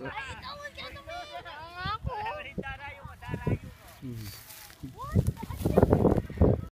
Ay, tawag ka kami! Ako! Daray mo, daray mo.